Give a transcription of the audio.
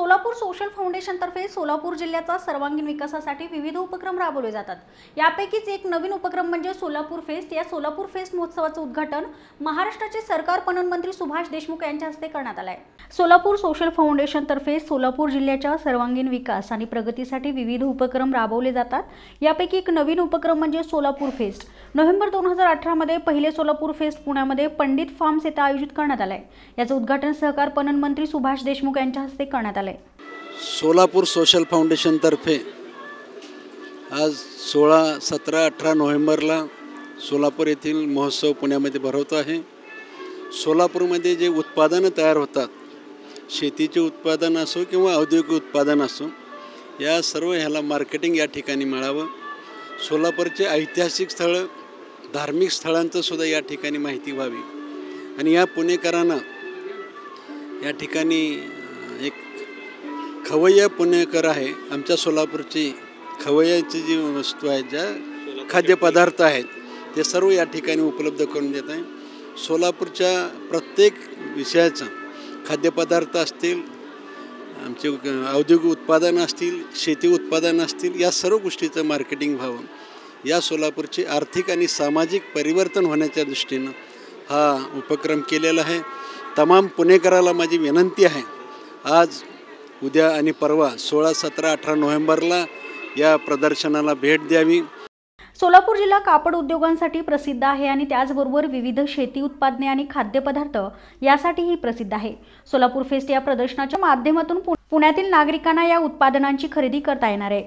Solapur social फाउंडेशनतर्फे Solapur जिल्ह्याचा सर्वांगीण विकासासाठी विविध उपक्रम राबवले जातात. यापैकीच एक नवीन उपक्रम म्हणजे सोलापूर फेस्ट. या सोलापूर फेस्ट महोत्सवाचं उद्घाटन महाराष्ट्राचे सरकार पणन मंत्री सुभाष देशमुख यांच्या हस्ते करण्यात आलं आहे सोलापूर सोशल फाउंडेशनतर्फे सोलापूर जिल्ह्याच्या सर्वांगीण विकास आणि प्रगतीसाठी विविध उपक्रम राबवले जातात. यापैकी एक नवीन उपक्रम म्हणजे सोलापूर फेस्ट. नोव्हेंबर दोन हजार अठरामध्ये पहिले सोलापूर फेस्ट पुण्यामध्ये पंडित फार्म्स येथे आयोजित करण्यात आलं आहे याचं उद्घाटन सहकार पणन मंत्री सुभाष देशमुख यांच्या हस्ते करण्यात आलं आहे सोलापूर सोशल फाउंडेशनतर्फे आज सोळा सतरा अठरा नोव्हेंबरला सोलापूर येथील महोत्सव पुण्यामध्ये भरवतो आहे. सोलापूरमध्ये जे उत्पादनं तयार होतात शेतीचे उत्पादन असो किंवा औद्योगिक उत्पादन असो या सर्व ह्याला मार्केटिंग या ठिकाणी मिळावं. सोलापूरचे ऐतिहासिक स्थळं धार्मिक स्थळांचंसुद्धा या ठिकाणी माहिती व्हावी. आणि या पुणेकरांना या ठिकाणी एक खवय्या पुणेकर आहे. आमच्या सोलापूरची खवय्याची जी वस्तू आहेत ज्या खाद्यपदार्थ आहेत ते सर्व या ठिकाणी उपलब्ध करून देत आहे. सोलापूरच्या प्रत्येक विषयाचं खाद्यपदार्थ असतील आमचे औद्योगिक उत्पादनं असतील शेती उत्पादनं असतील या सर्व गोष्टीचं मार्केटिंग व्हावं. या सोलापूरचे आर्थिक आणि सामाजिक परिवर्तन होण्याच्या दृष्टीनं हा उपक्रम केलेला आहे. तमाम पुणेकराला माझी विनंती आहे. आज उद्या आणि परवा सोळा सतरा अठरा नोव्हेंबरला या प्रदर्शनाला भेट द्यावी. सोलापूर जिल्हा कापड उद्योगांसाठी प्रसिद्ध आहे आणि त्याचबरोबर विविध शेती उत्पादने आणि खाद्यपदार्थ यासाठीही प्रसिद्ध आहे. सोलापूर फेस्ट या प्रदर्शनाच्या माध्यमातून पुण्यातील नागरिकांना या उत्पादनांची खरेदी करता येणार आहे.